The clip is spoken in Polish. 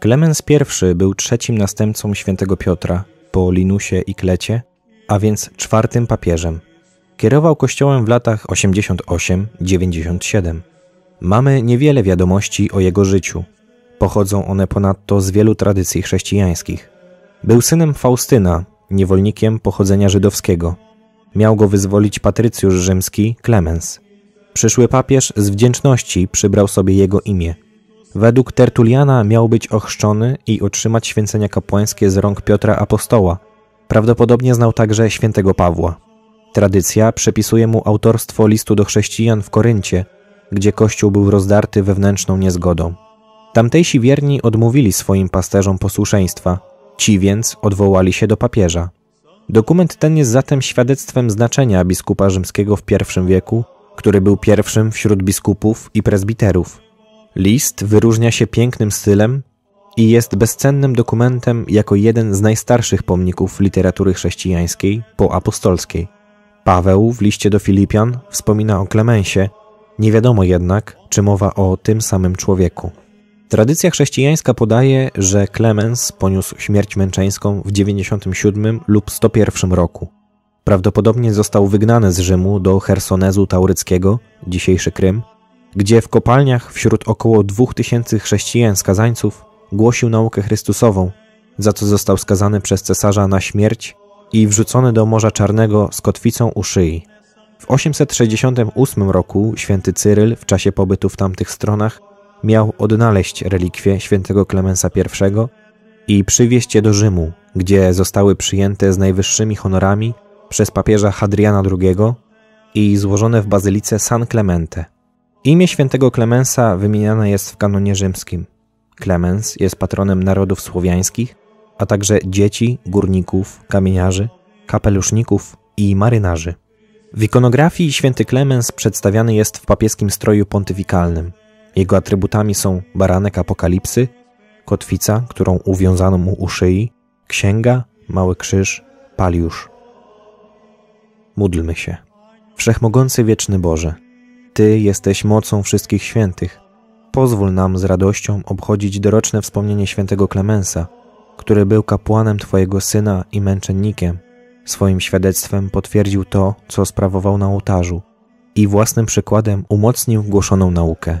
Klemens I był trzecim następcą świętego Piotra po Linusie i Klecie, a więc czwartym papieżem. Kierował kościołem w latach 88-97. Mamy niewiele wiadomości o jego życiu. Pochodzą one ponadto z wielu tradycji chrześcijańskich. Był synem Faustyna, niewolnikiem pochodzenia żydowskiego. Miał go wyzwolić patrycjusz rzymski Klemens. Przyszły papież z wdzięczności przybrał sobie jego imię. Według Tertuliana miał być ochrzczony i otrzymać święcenia kapłańskie z rąk Piotra Apostoła. Prawdopodobnie znał także świętego Pawła. Tradycja przypisuje mu autorstwo listu do chrześcijan w Koryncie, gdzie kościół był rozdarty wewnętrzną niezgodą. Tamtejsi wierni odmówili swoim pasterzom posłuszeństwa, ci więc odwołali się do papieża. Dokument ten jest zatem świadectwem znaczenia biskupa rzymskiego w I wieku, który był pierwszym wśród biskupów i prezbiterów. List wyróżnia się pięknym stylem i jest bezcennym dokumentem jako jeden z najstarszych pomników literatury chrześcijańskiej po apostolskiej. Paweł w liście do Filipian wspomina o Klemensie, nie wiadomo jednak, czy mowa o tym samym człowieku. Tradycja chrześcijańska podaje, że Klemens poniósł śmierć męczeńską w 97 lub 101 roku. Prawdopodobnie został wygnany z Rzymu do Hersonezu Tauryckiego, dzisiejszy Krym, gdzie w kopalniach wśród około 2000 chrześcijan skazańców głosił naukę Chrystusową, za co został skazany przez cesarza na śmierć i wrzucony do Morza Czarnego z kotwicą u szyi. W 868 roku święty Cyryl w czasie pobytu w tamtych stronach miał odnaleźć relikwie świętego Klemensa I i przywieźć je do Rzymu, gdzie zostały przyjęte z najwyższymi honorami przez papieża Hadriana II i złożone w bazylice San Clemente. Imię świętego Klemensa wymieniane jest w kanonie rzymskim. Klemens jest patronem narodów słowiańskich, a także dzieci, górników, kamieniarzy, kapeluszników i marynarzy. W ikonografii święty Klemens przedstawiany jest w papieskim stroju pontyfikalnym. Jego atrybutami są baranek apokalipsy, kotwica, którą uwiązano mu u szyi, księga, mały krzyż, paliusz. Módlmy się. Wszechmogący wieczny Boże, Ty jesteś mocą wszystkich świętych. Pozwól nam z radością obchodzić doroczne wspomnienie świętego Klemensa, który był kapłanem Twojego Syna i męczennikiem. Swoim świadectwem potwierdził to, co sprawował na ołtarzu i własnym przykładem umocnił głoszoną naukę